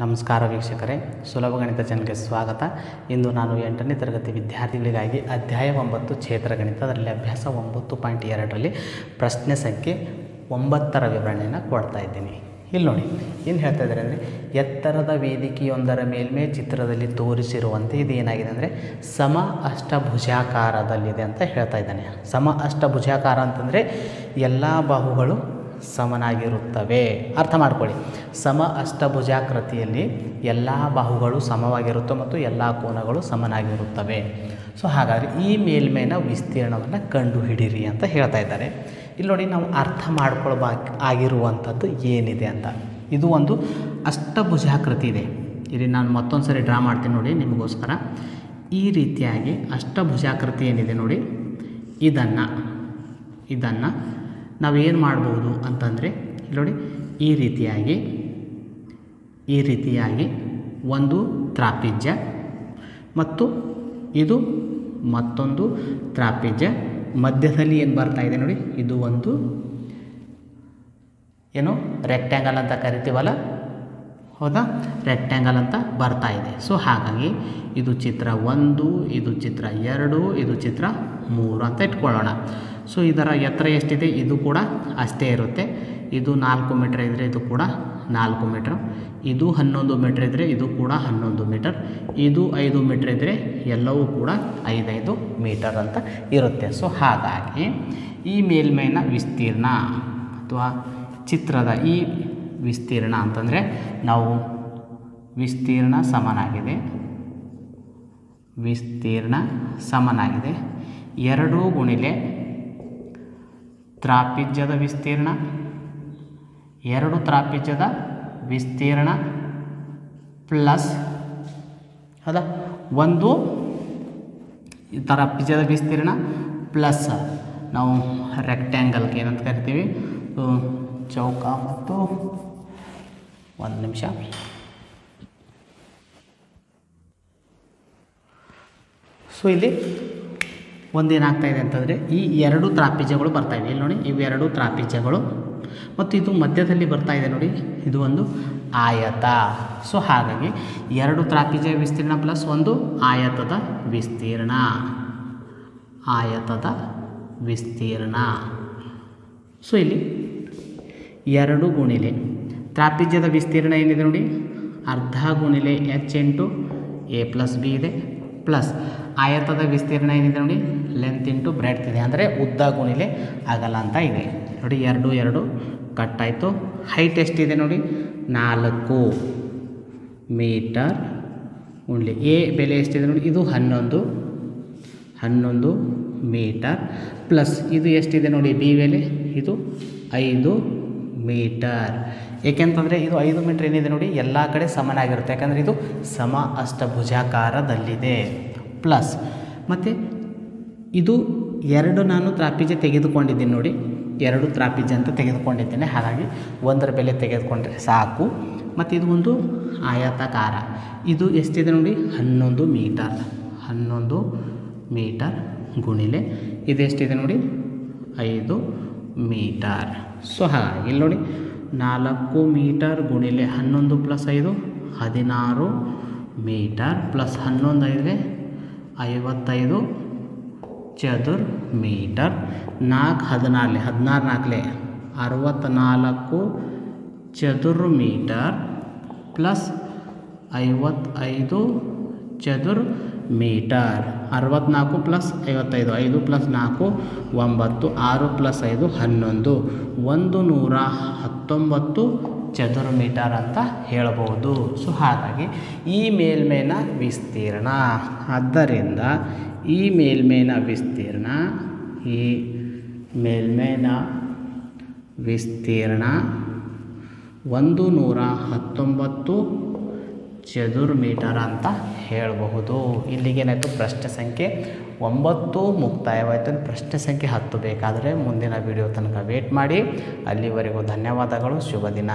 ನಮಸ್ಕಾರ ವೀಕ್ಷಕರೇ. ಸುಲಭ ಗಣಿತ ಚಾನಲ್ಗೆ ಸ್ವಾಗತ. ಇಂದು ನಾನು ಎಂಟನೇ ತರಗತಿ ವಿದ್ಯಾರ್ಥಿಗಳಿಗಾಗಿ ಅಧ್ಯಾಯ ಒಂಬತ್ತು, ಕ್ಷೇತ್ರ ಗಣಿತ, ಅದರಲ್ಲಿ ಅಭ್ಯಾಸ ಒಂಬತ್ತು ಪಾಯಿಂಟ್ ಎರಡರಲ್ಲಿ ಪ್ರಶ್ನೆ ಸಂಖ್ಯೆ ಒಂಬತ್ತರ ವಿವರಣೆಯನ್ನು ಕೊಡ್ತಾ ಇದ್ದೀನಿ. ಇಲ್ಲಿ ನೋಡಿ, ಏನು ಹೇಳ್ತಾ ಇದ್ದಾರೆ ಅಂದರೆ, ಎತ್ತರದ ವೇದಿಕೆಯೊಂದರ ಮೇಲ್ಮೇ ಚಿತ್ರದಲ್ಲಿ ತೋರಿಸಿರುವಂತೆ ಇದು ಏನಾಗಿದೆ ಅಂದರೆ, ಸಮ ಅಷ್ಟಭುಜಾಕಾರದಲ್ಲಿದೆ ಅಂತ ಹೇಳ್ತಾ ಇದ್ದಾನೆ. ಸಮ ಅಷ್ಟಭುಜಾಕಾರ ಅಂತಂದರೆ ಎಲ್ಲ ಬಾಹುಗಳು ಸಮನಾಗಿರುತ್ತವೆ. ಅರ್ಥ ಮಾಡ್ಕೊಳ್ಳಿ. ಸಮ ಅಷ್ಟಭುಜಾಕೃತಿಯಲ್ಲಿ ಎಲ್ಲ ಬಾಹುಗಳು ಸಮವಾಗಿರುತ್ತೆ ಮತ್ತು ಎಲ್ಲ ಕೋನಗಳು ಸಮನಾಗಿರುತ್ತವೆ. ಸೊ ಹಾಗಾದರೆ ಈ ಮೇಲ್ಮೈನ ವಿಸ್ತೀರ್ಣವನ್ನು ಕಂಡುಹಿಡಿರಿ ಅಂತ ಹೇಳ್ತಾ ಇದ್ದಾರೆ. ಇಲ್ಲಿ ನೋಡಿ ನಾವು ಅರ್ಥ ಮಾಡ್ಕೊಳ್ಬಾ ಆಗಿರುವಂಥದ್ದು ಏನಿದೆ ಅಂತ. ಇದು ಒಂದು ಅಷ್ಟಭುಜಾಕೃತಿ ಇದೆ. ಇಲ್ಲಿ ನಾನು ಮತ್ತೊಂದು ಸರಿ ಡ್ರಾ ಮಾಡ್ತೀನಿ ನೋಡಿ ನಿಮಗೋಸ್ಕರ. ಈ ರೀತಿಯಾಗಿ ಅಷ್ಟಭುಜಾಕೃತಿ ಏನಿದೆ ನೋಡಿ? ಇದನ್ನು ಇದನ್ನು ನಾವೇನು ಮಾಡ್ಬೋದು ಅಂತಂದರೆ ನೋಡಿ, ಈ ರೀತಿಯಾಗಿ ಈ ರೀತಿಯಾಗಿ ಒಂದು ತ್ರಾಪಿಜ್ಯ ಮತ್ತು ಇದು ಮತ್ತೊಂದು ತ್ರಾಪಿಜ್ಯ. ಮಧ್ಯದಲ್ಲಿ ಏನು ಬರ್ತಾ ಇದೆ ನೋಡಿ, ಇದು ಒಂದು ಏನು ರೆಕ್ಟ್ಯಾಂಗಲ್ ಅಂತ ಕರಿತೀವಲ್ಲ? ಹೌದಾ? ರೆಕ್ಟ್ಯಾಂಗಲ್ ಅಂತ ಬರ್ತಾ ಇದೆ. ಸೊ ಹಾಗಾಗಿ ಇದು ಚಿತ್ರ ಒಂದು, ಇದು ಚಿತ್ರ ಎರಡು, ಇದು ಚಿತ್ರ ಮೂರು ಅಂತ ಇಟ್ಕೊಳ್ಳೋಣ. ಸೊ ಇದರ ಎತ್ತರ ಎಷ್ಟಿದೆ? ಇದು ಕೂಡ ಅಷ್ಟೇ ಇರುತ್ತೆ. ಇದು ನಾಲ್ಕು ಮೀಟ್ರ್ ಇದ್ದರೆ ಇದು ಕೂಡ ನಾಲ್ಕು ಮೀಟ್ರ್. ಇದು ಹನ್ನೊಂದು ಮೀಟ್ರ್ ಇದ್ದರೆ ಇದು ಕೂಡ ಹನ್ನೊಂದು ಮೀಟರ್. ಇದು ಐದು ಮೀಟ್ರ್ ಇದ್ದರೆ ಎಲ್ಲವೂ ಕೂಡ ಐದೈದು ಮೀಟರ್ ಅಂತ ಇರುತ್ತೆ. ಸೊ ಹಾಗಾಗಿ ಈ ಮೇಲ್ಮೈನ ವಿಸ್ತೀರ್ಣ ಅಥವಾ ಚಿತ್ರದ ಈ ವಿಸ್ತೀರ್ಣ ಅಂತಂದರೆ ನಾವು ವಿಸ್ತೀರ್ಣ ಸಮನಾಗಿದೆ. ವಿಸ್ತೀರ್ಣ ಸಮನಾಗಿದೆ. ಎರಡು ಗುಣಿಲೆ ತ್ರಾಪಿಜ್ಯದ ವಿಸ್ತೀರ್ಣ? ಎರಡು ತ್ರಾಪಿಜ್ಯದ ವಿಸ್ತೀರ್ಣ ಪ್ಲಸ್ ಅದ? ಒಂದು ತ್ರಾಪಿಜ್ಯದ ವಿಸ್ತೀರ್ಣ ಪ್ಲಸ್ ನಾವು ರೆಕ್ಟ್ಯಾಂಗಲ್ಗೆ ಏನಂತ ಕರಿತೀವಿ? ಚೌಕ ಮತ್ತು ಒಂದು ನಿಮಿಷ. ಸೊ ಇಲ್ಲಿ ಒಂದೇನಾಗ್ತಾ ಇದೆ ಅಂತಂದರೆ ಈ ಎರಡು ತ್ರಾಪಿಜ್ಯಗಳು ಬರ್ತಾ ಇವೆ ಇಲ್ಲಿ ನೋಡಿ ಇವೆರಡು ತ್ರಾಪಿಜ್ಯಗಳು. ಮತ್ತು ಇದು ಮಧ್ಯದಲ್ಲಿ ಬರ್ತಾ ಇದೆ ನೋಡಿ, ಇದು ಒಂದು ಆಯತ. ಸೊ ಹಾಗಾಗಿ ಎರಡು ತ್ರಾಪಿಜ್ಯ ವಿಸ್ತೀರ್ಣ ಪ್ಲಸ್ ಒಂದು ಆಯತದ ವಿಸ್ತೀರ್ಣ. ಆಯತದ ವಿಸ್ತೀರ್ಣ. ಸೊ ಇಲ್ಲಿ ಎರಡು ಗುಣಿಲೆ. ತ್ರಾಪಿಜ್ಯದ ವಿಸ್ತೀರ್ಣ ಏನಿದೆ ನೋಡಿ, ಅರ್ಧ ಗುಣಿಲೆ ಎಚ್ ಎಂಟು ಎ ಪ್ಲಸ್ ಬಿ ಇದೆ. ಪ್ಲಸ್ ಆಯತದ ವಿಸ್ತೀರ್ಣ ಏನಿದೆ ನೋಡಿ ಲೆಂತ್ ಇಂಟು ಬ್ರೆಡ್ತ್ ಇದೆ. ಅಂದರೆ ಉದ್ದ ಗುಣಿಲೆ ಆಗಲ್ಲ ಅಂತ ಇದೆ. ನೋಡಿ, ಎರಡು ಎರಡು, ಕಟ್ಟಾಯಿತು. ಹೈಟ್ ಎಷ್ಟಿದೆ ನೋಡಿ, ನಾಲ್ಕು ಮೀಟರ್ ಉಂಡ್ಲಿ. ಎ ಬೆಲೆ ಎಷ್ಟಿದೆ ನೋಡಿ, ಇದು ಹನ್ನೊಂದು ಹನ್ನೊಂದು ಮೀಟರ್. ಪ್ಲಸ್ ಇದು ಎಷ್ಟಿದೆ ನೋಡಿ ಬಿ ಬೆಲೆ, ಇದು ಐದು ಮೀಟರ್. ಏಕೆಂತಂದರೆ ಇದು ಐದು ಮೀಟ್ರ್ ಏನಿದೆ ನೋಡಿ, ಎಲ್ಲ ಕಡೆ ಸಮನಾಗಿರುತ್ತೆ. ಯಾಕಂದರೆ ಇದು ಸಮ ಅಷ್ಟಭುಜಾಕಾರದಲ್ಲಿದೆ. ಪ್ಲಸ್ ಮತ್ತು ಇದು ಎರಡು ನಾನು ತ್ರಾಪಿಜೆ ತೆಗೆದುಕೊಂಡಿದ್ದೀನಿ ನೋಡಿ. ಎರಡು ತ್ರಾಪಿಜ್ಯ ಅಂತ ತೆಗೆದುಕೊಂಡಿದ್ದೇನೆ. ಹಾಗಾಗಿ ಒಂದರ ಬೆಲೆ ತೆಗೆದುಕೊಂಡ್ರೆ ಸಾಕು. ಮತ್ತು ಇದು ಒಂದು ಆಯತಾಕಾರ. ಇದು ಎಷ್ಟಿದೆ ನೋಡಿ, ಹನ್ನೊಂದು ಮೀಟರ್. ಹನ್ನೊಂದು ಮೀಟರ್ ಗುಣಿಲೆ ಇದೆಷ್ಟಿದೆ ನೋಡಿ, ಐದು ಮೀಟರ್. ಸೊ ಹಾಗಾಗಿ ಇಲ್ಲಿ ನೋಡಿ ನಾಲ್ಕು ಮೀಟರ್ ಗುಣಿಲೆ ಹನ್ನೊಂದು ಪ್ಲಸ್ ಐದು, ಹದಿನಾರು ಮೀಟರ್ ಪ್ಲಸ್ ಹನ್ನೊಂದು ಐದರೆ ಐವತ್ತೈದು ಚದುರ್ ಮೀಟರ್. ನಾಲ್ಕು ಹದಿನಾರಲೆ, ಹದಿನಾರು ನಾಲ್ಕಲೆ ಅರವತ್ತ್ನಾಲ್ಕು ಚದುರ್ ಮೀಟರ್ ಪ್ಲಸ್ ಐವತ್ತೈದು ಚದುರ್ ಮೀಟರ್. ಅರವತ್ತ್ನಾಲ್ಕು ಪ್ಲಸ್ ಐವತ್ತೈದು, ಐದು ಪ್ಲಸ್ ನಾಲ್ಕು, ಒಂಬತ್ತು, ಆರು ಪ್ಲಸ್ ಐದು, ಹನ್ನೊಂದು. ಒಂದು ನೂರ ಹತ್ತೊಂಬತ್ತು ಚದುರ ಮೀಟರ್ ಅಂತ ಹೇಳ್ಬೋದು. ಸೊ, ಹಾಗಾಗಿ ಈ ಮೇಲ್ಮೇನ ವಿಸ್ತೀರ್ಣ. ಆದ್ದರಿಂದ ಈ ಮೇಲ್ಮೇನ ವಿಸ್ತೀರ್ಣ, ಈ ಮೇಲ್ಮೇನ ವಿಸ್ತೀರ್ಣ ಒಂದು ನೂರ ಹತ್ತೊಂಬತ್ತು ಚದುರ್ ಮೀಟರ್ ಅಂತ ಹೇಳಬಹುದು ಇಲ್ಲಿಗೇನಾಯಿತು ಪ್ರಶ್ನೆ ಸಂಖ್ಯೆ ಒಂಬತ್ತು ಮುಕ್ತಾಯವಾಯಿತು ಪ್ರಶ್ನೆ ಸಂಖ್ಯೆ ಹತ್ತು ಬೇಕಾದರೆ ಮುಂದಿನ ವಿಡಿಯೋ ತನಕ ವೇಟ್ ಮಾಡಿ. ಅಲ್ಲಿವರೆಗೂ ಧನ್ಯವಾದಗಳು. ಶುಭ ದಿನ.